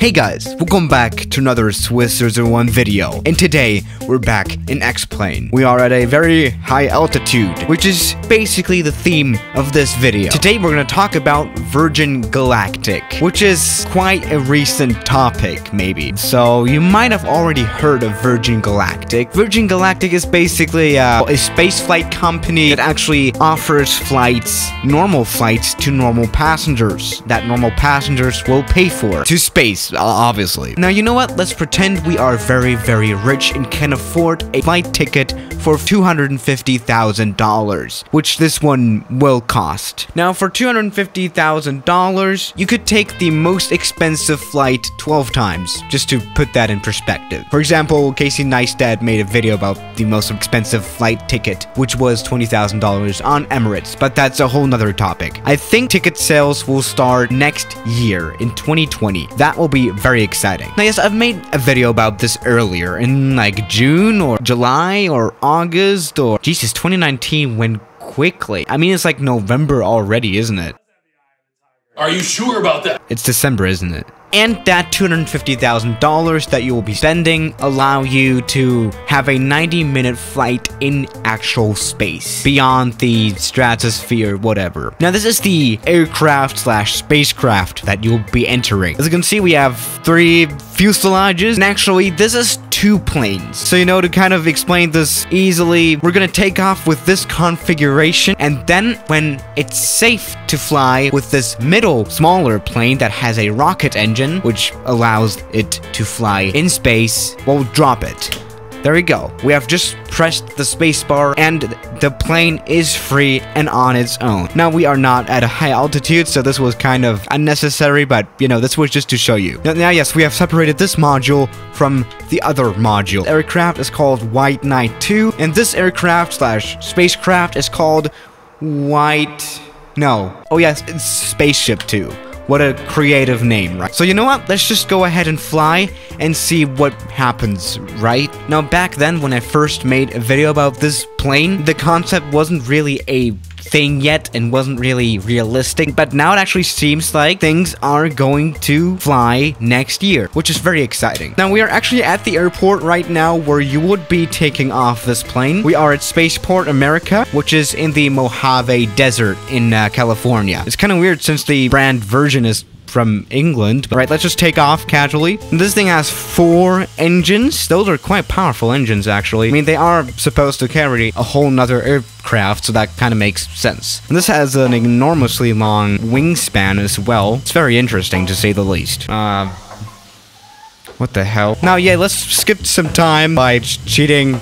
Hey guys, welcome back to another Swiss 001 video, and today we're back in X-Plane. We are at a very high altitude, which is basically the theme of this video. Today we're going to talk about Virgin Galactic, which is quite a recent topic, maybe. So you might have already heard of Virgin Galactic. Virgin Galactic is basically uh, a spaceflight company that actually offers flights, normal flights, to normal passengers, that normal passengers will pay for, to space obviously. Now, you know what? Let's pretend we are very, very rich and can afford a flight ticket for $250,000, which this one will cost. Now, for $250,000, you could take the most expensive flight 12 times, just to put that in perspective. For example, Casey Neistat made a video about the most expensive flight ticket, which was $20,000 on Emirates, but that's a whole nother topic. I think ticket sales will start next year in 2020. That will be very exciting. Now, yes, I've made a video about this earlier in like June or July or August or Jesus, 2019 went quickly. I mean, it's like November already, isn't it? Are you sure about that? It's December, isn't it? And that $250,000 that you will be spending allow you to have a 90 minute flight in actual space beyond the stratosphere whatever. Now this is the aircraft slash spacecraft that you'll be entering. As you can see we have three fuselages and actually this is two planes. So you know to kind of explain this easily we're gonna take off with this configuration and then when it's safe to fly with this middle smaller plane that has a rocket engine which allows it to fly in space, we'll drop it. There we go. We have just pressed the spacebar and the plane is free and on its own. Now we are not at a high altitude, so this was kind of unnecessary, but you know, this was just to show you. Now, now yes, we have separated this module from the other module. The aircraft is called White Knight 2, and this aircraft slash spacecraft is called White... No. Oh yes, it's Spaceship 2. What a creative name, right? So you know what? Let's just go ahead and fly and see what happens, right? Now back then when I first made a video about this plane, the concept wasn't really a thing yet and wasn't really realistic, but now it actually seems like things are going to fly next year, which is very exciting. Now, we are actually at the airport right now where you would be taking off this plane. We are at Spaceport America, which is in the Mojave Desert in uh, California. It's kind of weird since the brand version is from England. All right, let's just take off casually. This thing has four engines. Those are quite powerful engines, actually. I mean, they are supposed to carry a whole nother aircraft, so that kind of makes sense. And this has an enormously long wingspan as well. It's very interesting, to say the least. Uh... What the hell? Now, yeah, let's skip some time by cheating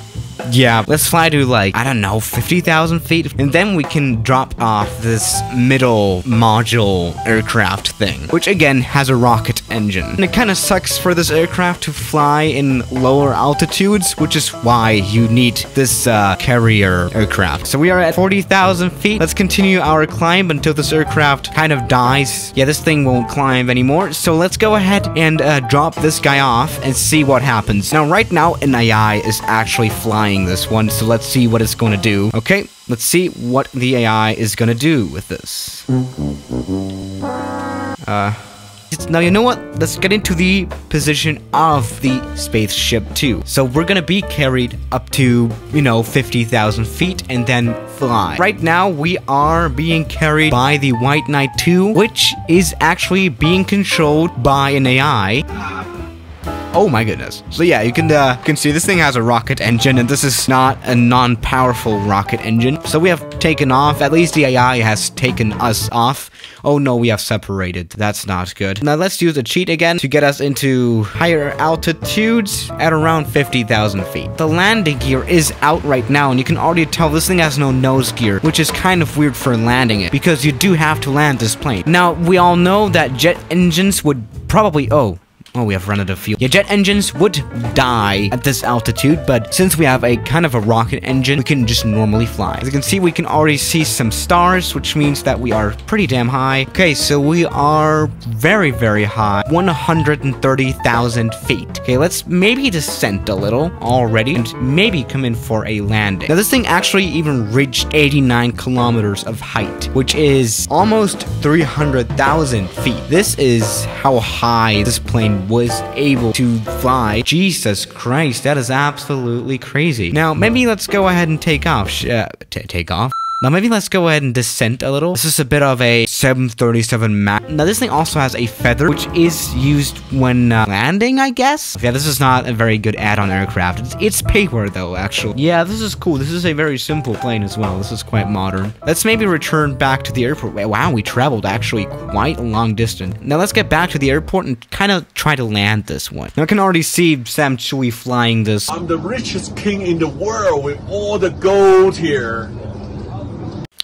yeah, let's fly to like, I don't know, 50,000 feet. And then we can drop off this middle module aircraft thing, which again has a rocket engine. And it kind of sucks for this aircraft to fly in lower altitudes, which is why you need this uh, carrier aircraft. So we are at 40,000 feet. Let's continue our climb until this aircraft kind of dies. Yeah, this thing won't climb anymore. So let's go ahead and uh, drop this guy off and see what happens. Now, right now, an AI is actually flying this one, so let's see what it's going to do. Okay, let's see what the AI is going to do with this. Uh... Now, you know what? Let's get into the position of the spaceship, too. So, we're gonna be carried up to, you know, 50,000 feet and then fly. Right now, we are being carried by the White Knight 2, which is actually being controlled by an AI. Oh my goodness. So yeah, you can uh, can see this thing has a rocket engine, and this is not a non-powerful rocket engine. So we have taken off. At least the AI has taken us off. Oh no, we have separated. That's not good. Now let's use a cheat again to get us into higher altitudes at around 50,000 feet. The landing gear is out right now, and you can already tell this thing has no nose gear, which is kind of weird for landing it, because you do have to land this plane. Now, we all know that jet engines would probably... Oh, Oh, we have run out of fuel. Yeah, jet engines would die at this altitude, but since we have a kind of a rocket engine, we can just normally fly. As you can see, we can already see some stars, which means that we are pretty damn high. Okay, so we are very, very high. 130,000 feet. Okay, let's maybe descend a little already and maybe come in for a landing. Now, this thing actually even reached 89 kilometers of height, which is almost 300,000 feet. This is how high this plane was able to fly. Jesus Christ, that is absolutely crazy. Now, maybe let's go ahead and take off. Uh, take off? Now maybe let's go ahead and descent a little. This is a bit of a 737 map. Now this thing also has a feather, which is used when uh, landing, I guess? Yeah, this is not a very good add-on aircraft. It's, it's paper though, actually. Yeah, this is cool. This is a very simple plane as well. This is quite modern. Let's maybe return back to the airport. Wow, we traveled actually quite a long distance. Now let's get back to the airport and kind of try to land this one. Now I can already see Sam Chui flying this. I'm the richest king in the world with all the gold here.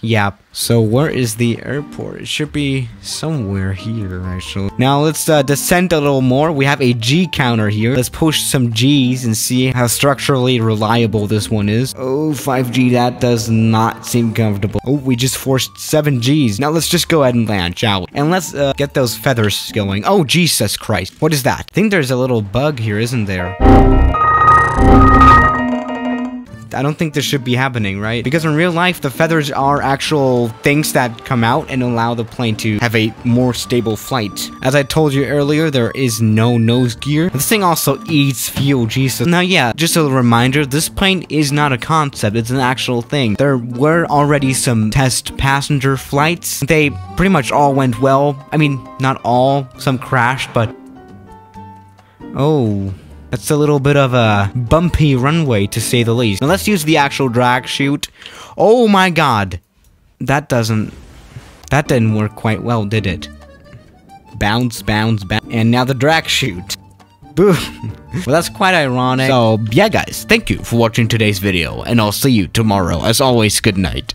Yep. So where is the airport? It should be somewhere here, actually. Now let's uh, descend a little more. We have a G counter here. Let's push some G's and see how structurally reliable this one is. Oh, 5G, that does not seem comfortable. Oh, we just forced 7 G's. Now let's just go ahead and land, shall we? And let's uh, get those feathers going. Oh, Jesus Christ. What is that? I think there's a little bug here, isn't there? I don't think this should be happening, right? Because in real life, the feathers are actual things that come out and allow the plane to have a more stable flight. As I told you earlier, there is no nose gear. This thing also eats fuel, Jesus. Now, yeah, just a reminder, this plane is not a concept, it's an actual thing. There were already some test passenger flights. They pretty much all went well. I mean, not all, some crashed, but... Oh... That's a little bit of a bumpy runway, to say the least. Now let's use the actual drag chute. Oh my god. That doesn't... That didn't work quite well, did it? Bounce, bounce, bounce. And now the drag chute. Boom. well, that's quite ironic. So, yeah guys, thank you for watching today's video, and I'll see you tomorrow. As always, good night.